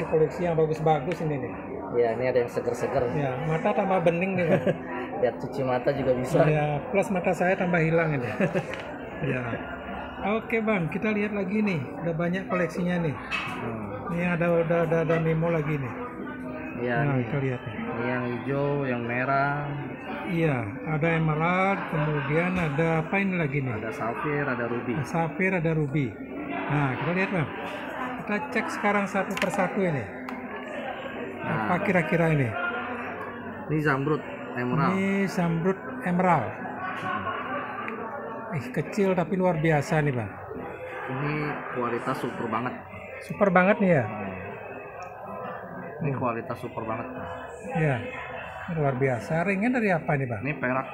koleksi-koleksi yang bagus-bagus ini nih. Ya, ini ada yang seger-seger. Ya, mata tambah bening nih. Lihat cuci mata juga bisa. Ya, plus mata saya tambah hilang ini. ya. Oke, Bang, kita lihat lagi nih. Udah banyak koleksinya nih. Hmm. Ini ada udah ada, ada memo lagi nih. Ya, Nah, nih. kita lihat nih. Ini yang hijau, yang merah, Iya, ada emerald, kemudian ada apa ini lagi nih? ada safir, ada ruby. Ada Safir, ada ruby. Nah, kita lihat bang. Kita cek sekarang satu persatu ini. Nah. Apa kira-kira ini? Ini zamrud, emerald. Ini zamrud emerald. Ih, kecil tapi luar biasa nih bang. Ini kualitas super banget. Super banget nih ya. Ini kualitas super banget. Iya. Luar biasa. Ringnya dari apa nih bang? Ini perak,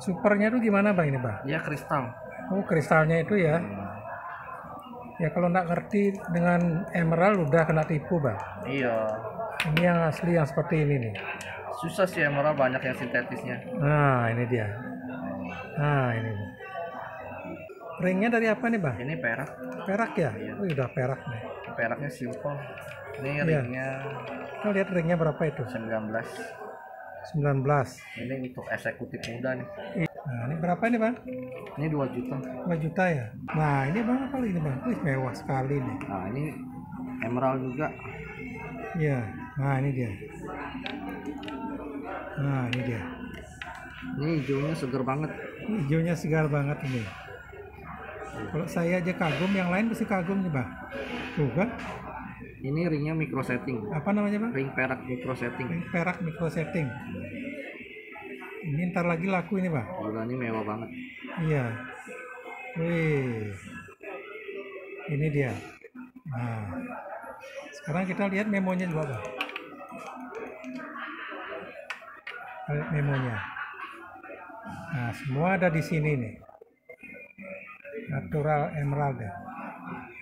Supernya tuh gimana bang ini bang? dia kristal. Oh kristalnya itu ya. Ya kalau nggak ngerti dengan emerald udah kena tipu bang. Iya. Ini yang asli yang seperti ini nih. Susah sih emerald banyak yang sintetisnya. Nah ini dia. Nah ini. Ringnya dari apa nih bang? Ini perak, Perak ya? Oh udah perak nih. peraknya simple. Ini Iya. ringnya Kita lihat ringnya berapa itu? 19. 19. Ini untuk eksekutif muda nih. Nah ini berapa nih bang? Ini 2 juta. 2 juta ya? Nah ini bang apa ini bang? Wih mewah sekali nih. Nah, ini emerald juga. Iya. Nah ini dia. Nah ini dia. Ini hijaunya seger banget. Ini hijaunya segar banget ini. Kalau saya aja kagum, yang lain pasti kagum nih bang. Tuh kan? Ini ringnya micro setting. Apa namanya bang? Ring perak micro setting. Ring perak micro setting. Ini ntar lagi laku ini bang. Gila ini mewah banget. Iya. Wih. Ini dia. Nah. Sekarang kita lihat memonya juga. Kita Lihat memonya. Nah, semua ada di sini nih. Natural emerald ya.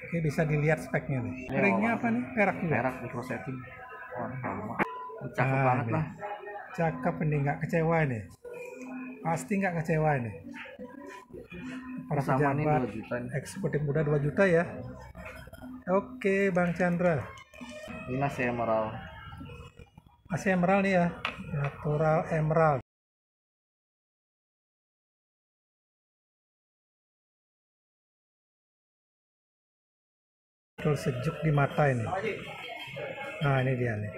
Oke, bisa dilihat speknya nih. Ringnya apa nih? Perak juga. Perak micro setting. Ini Cakep Ah, banget lah. Cakep ini nggak kecewa ini. Pasti nggak kecewa ini. Para Sama nih pejabat 2 juta nih. eksekutif muda 2 juta ya. Oke, Bang Chandra. Ini nasi emerald. Masih emerald nih ya. Natural emerald. Betul sejuk di mata ini. Nah, ini dia nih.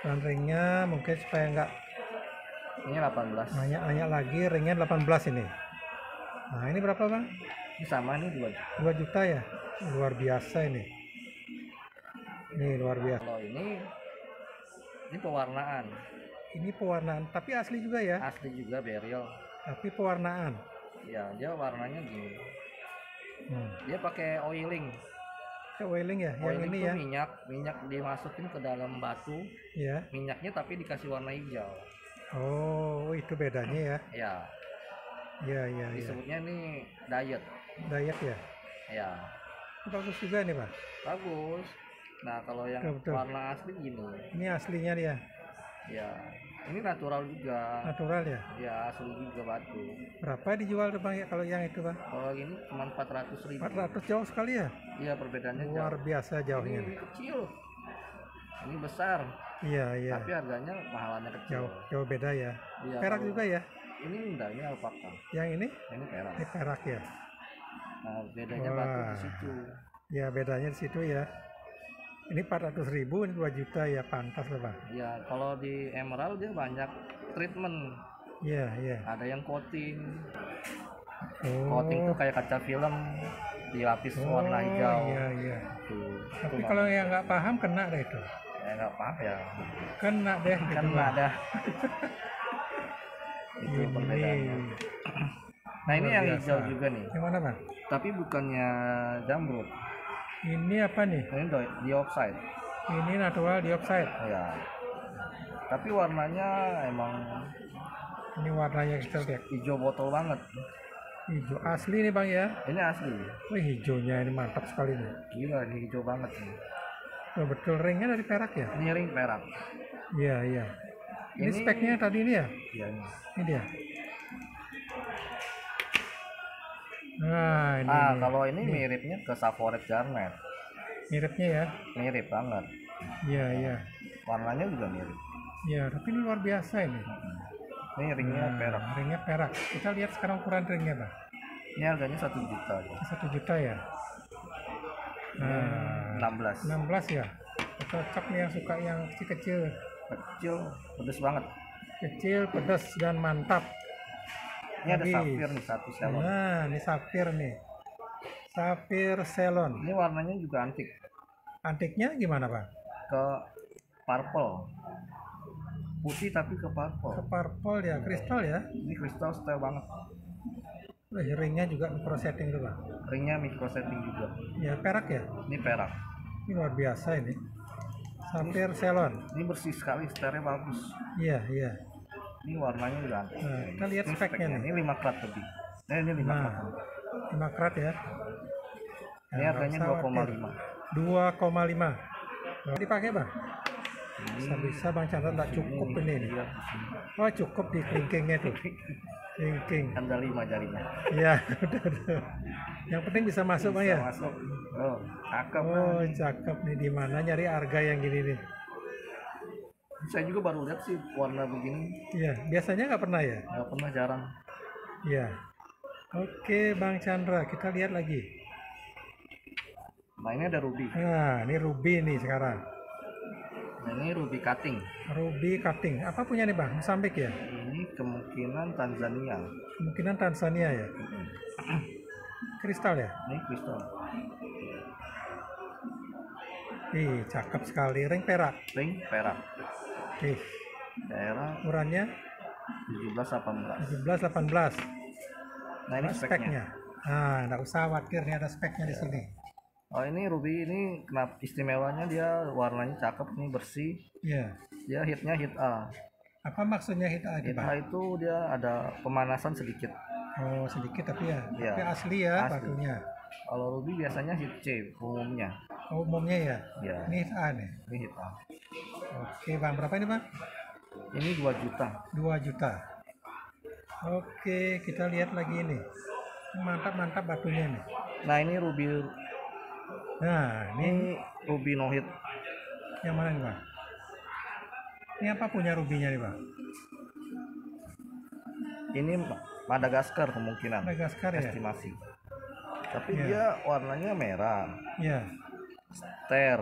Dan ringnya mungkin supaya nggak Ini 18. banyak-banyak lagi, ringnya 18 ini. Nah, ini berapa bang? Ini sama nih 2 juta. 2 juta ya? Luar biasa ini. Ini luar biasa. Kalau ini ini pewarnaan. Ini pewarnaan, tapi asli juga ya. Asli juga berial. Tapi pewarnaan. Ya, dia warnanya gini. Hmm. Dia pakai oiling. Kayak oiling ya, yang oiling ini tuh ya. minyak, minyak dimasukin ke dalam batu. Ya. Minyaknya tapi dikasih warna hijau. Oh, itu bedanya ya. Ya, Ya, ya, ya. disebutnya nih diet. Diet ya. Ya, Bagus juga nih, Pak. bagus. Nah, kalau yang Betul, betul. warna asli gini. Ini aslinya dia, Ya, ini natural juga. natural ya. Ya, asli juga batu. Berapa dijual tuh, Bang ya kalau yang itu, Bang? Kalau ini cuma 400 ribu. 400 jauh sekali ya. Iya, perbedaannya Luar jauh. biasa jauhnya. Ini kecil. Ini besar, Iya, iya. tapi harganya mahalannya kecil. Jauh, jauh beda ya. Iya, Perak kalau juga ya. Ini enggak, ini alpaka. Yang ini, Ini perak. ini perak ya. Nah, bedanya batu di Wah. situ. Ya bedanya di situ ya. Ini 400 ribu, ini 2 juta ya pantas lah bang. Ya, kalau di emerald dia banyak treatment. Iya iya. Ada yang coating. Oh. Coating tuh kayak kaca film dilapis oh, warna hijau. Iya iya. Tuh. Tapi kalau yang nggak paham kena deh itu. ya nggak apa ya. Kena deh. Gitu, nggak Bang. ada. itu Ini. perbedaannya. Nah ini yang biasa. hijau juga nih. Yang mana bang? Tapi bukannya jamrud. Ini apa nih? Ini dioxide. Ini natural dioxide. Ya. Tapi warnanya emang Ini warnanya kita lihat. hijau botol banget. Hijau asli nih bang ya. Ini asli. Wih hijaunya ini mantap sekali nih. Gila, ini hijau banget nih. Oh, betul ringnya dari perak ya? Ini ring perak. Iya iya. Ini, Ini- speknya tadi ini ya? Iya. Ini dia. Nah ini. Ah, nih. kalau ini miripnya ke Savoret Garnet. Miripnya ya. mirip banget Iya, iya. warnanya juga mirip Iya, tapi ini luar biasa ini. ini ringnya Nah, perak Ringnya perak. Kita lihat sekarang ukuran ringnya, Bang. ini harganya satu juta ya Satu juta ya. Nah, 16 16 ya. Cocok nih yang suka yang kecil-kecil. kecil pedes banget Kecil, pedas, dan mantap. Ini ada safir nih satu salon Nah, ini sapir nih. Sapir Ceylon. ini warnanya juga antik Antiknya gimana, Bang? ke purple putih tapi ke Ke purple purple ya, kristal ya. ini kristal style banget Wih, ringnya juga micro setting tuh, ringnya micro setting juga Ya, perak ya. ini perak Ini luar biasa ini. Sapir Ceylon. ini bersih sekali setelnya bagus Iya, iya. Ini warnanya juga antik Nah, kita lihat Ini speknya nih. ini 5 karat lebih nah ini 5 Nah, karat 5 karat ya. ini Nah, harganya nggak usah khawatir. 2,5 2,5. Nah, dipakai, Bang? ini Bisa-bisa Bang Chandra nggak cukup ini nih. Iya, Oh, cukup di kelingkingnya tuh. Kelingking. ada 5 jarinya Iya, udah, udah. Yang penting bisa masuk, Bang Bisa ya? masuk oh cakep Oh, Bang. cakep nih. Di mana nyari harga yang gini nih? Saya juga baru lihat sih warna begini Iya, biasanya nggak pernah ya? nggak pernah jarang Iya. Oke, Bang Chandra, kita lihat lagi. nah ini ada ruby Nah, ini ruby nih sekarang. nah ini ruby cutting Ruby cutting. Apa punya nih, Bang? Mosambik ya? ini kemungkinan Tanzania Kemungkinan Tanzania ya. Kristal ya? ini kristal Ih, cakep sekali. Ring perak. ring perak Ih, daerah ukurannya 17 18 17 18. nah ini speknya speknya. Nah, nggak usah khawatir nih ada speknya di sini. oh ini ruby ini kenapa istimewanya dia warnanya cakep nih bersih Iya. dia hitnya hit A Apa maksudnya hit A hit A itu dia ada pemanasan sedikit Oh, sedikit tapi ya. Iya. Tapi asli ya Asli. batunya. Kalau ruby biasanya hit C umumnya Oh, umumnya ya. ya Ini hit A nih. ini hit A Oke, Bang. Berapa ini, Bang? ini 2 juta 2 juta. Oke, kita lihat lagi ini. Mantap-mantap batunya nih. nah ini ruby Nah, ini ini ruby no hit yang mana nih, Bang? Ini apa punya rubinya nih, Bang? ini Madagaskar kemungkinan Madagaskar ya? estimasi tapi Iya. dia warnanya merah Iya, ter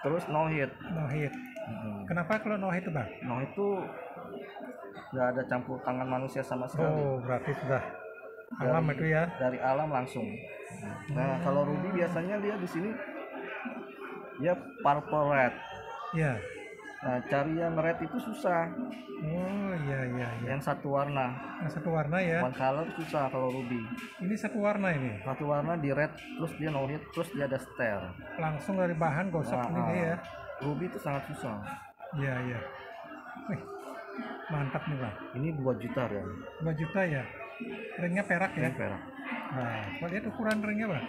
terus no hit no hit. Mm-mm. Kenapa kalau no hit, Bang? no itu nggak ada campur tangan manusia sama sekali Oh, berarti sudah alam Dari- itu ya. dari alam langsung nah kalau ruby biasanya dia di sini dia purple red Iya. Nah cari yang red itu susah Oh, iya iya iya. yang satu warna Yang satu warna ya. one color susah kalau ruby Ini satu warna ini. satu warna di red terus dia no hit terus dia ada star Langsung dari bahan gosok Nah, ini dia ya. ruby itu sangat susah Iya iya. Wih, mantap nih bang. ini 2 juta ya 2 juta ya. Ringnya perak ya. ini perak Nah, kita lihat ukuran ringnya bang.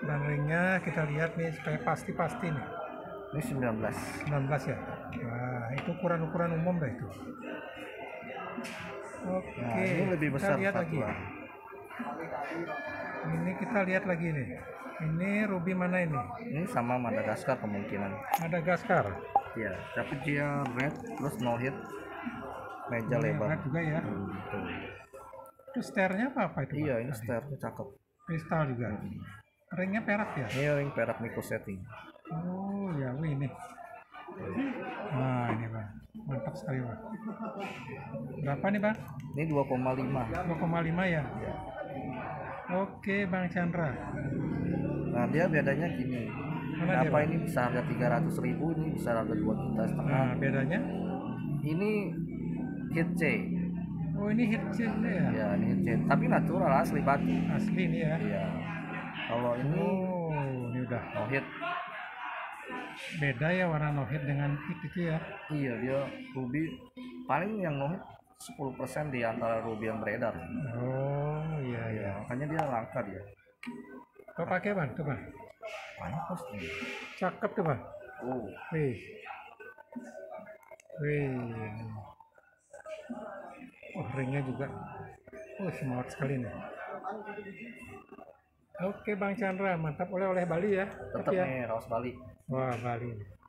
Dan ringnya kita lihat nih supaya pasti-pasti nih. Ini 19 19 ya. Nah, itu ukuran-ukuran umum dah itu. Oke, nah ini lebih kita besar lihat lagi. Ini kita lihat lagi nih. Ini ruby mana ini? ini sama Madagaskar kemungkinan Madagaskar. ya tapi dia red terus no hit meja Ini lebar red juga ya. Hmm. Itu sternya apa apa itu? Iya ini starnya cakep Kristal juga. Ringnya perak ya? ini ring perak micro setting Oh ya, wih ini. Nah ini bang, mantap sekali bang. Berapa nih bang? ini 2,5 2,5 ya? Oke bang Chandra. nah dia bedanya gini Mana dia, kenapa Bang? ini bisa harga 300 ribu ini bisa harga 2 juta setengah Nah bedanya? ini hit C Oh ini hit chipnya ya? ya ini hit C tapi natural asli batu Asli ini ya? iya kalau ini Oh ini udah no hit beda ya warna no hit dengan itu ya? iya dia ruby paling yang no hit 10% di antara ruby yang beredar Oh iya iya. ya makanya dia langka dia Kau pakai bang, tuh bang. banyak pasti Cakep tuh bang. oh Wih. Wih. Oh, ringnya juga. Oh, smart sekali nih. Oke Bang Chandra, mantap oleh-oleh Bali ya. tetap ya. nih raos Bali Wah Bali.